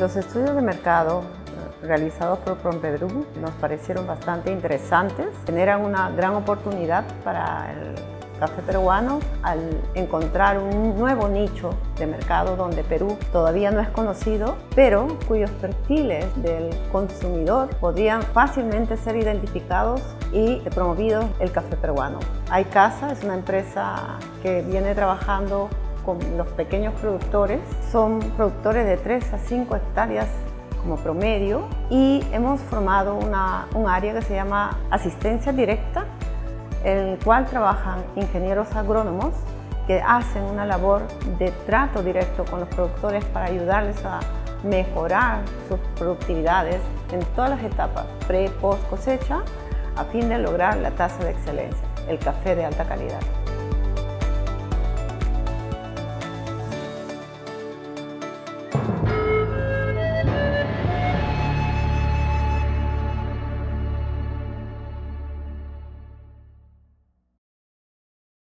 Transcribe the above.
Los estudios de mercado eh, realizados por Promperú nos parecieron bastante interesantes, generan una gran oportunidad para el café peruano al encontrar un nuevo nicho de mercado donde Perú todavía no es conocido, pero cuyos perfiles del consumidor podrían fácilmente ser identificados y promovidos el café peruano. Hay Casa es una empresa que viene trabajando con los pequeños productores. Son productores de 3 a 5 hectáreas como promedio y hemos formado una, un área que se llama asistencia directa, en el cual trabajan ingenieros agrónomos que hacen una labor de trato directo con los productores para ayudarles a mejorar sus productividades en todas las etapas, pre, post cosecha, a fin de lograr la tasa de excelencia, el café de alta calidad.